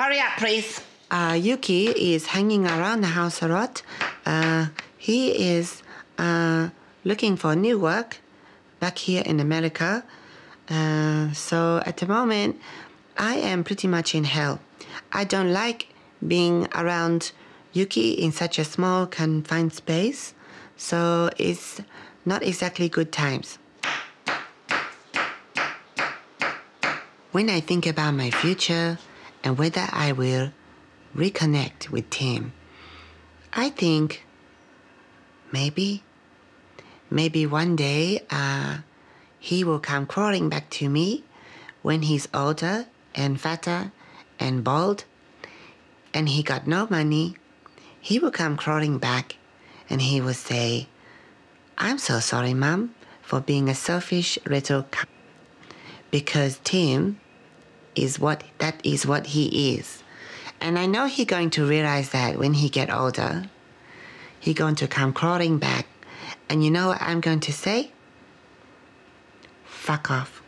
Hurry up, please. Uh, Yuki is hanging around the house a lot. Uh, he is uh, looking for new work back here in America. Uh, so at the moment, I am pretty much in hell. I don't like being around Yuki in such a small, confined space. So it's not exactly good times. When I think about my future and whether I will reconnect with Tim, I think maybe, maybe one day uh, he will come crawling back to me when he's older and fatter and bald and he got no money. He will come crawling back and he will say, I'm so sorry, Mom, for being a selfish little c-. because Tim is what that is what he is. And I know he's going to realize that when he get older, he going to come crawling back. And you know what I'm going to say? Fuck off.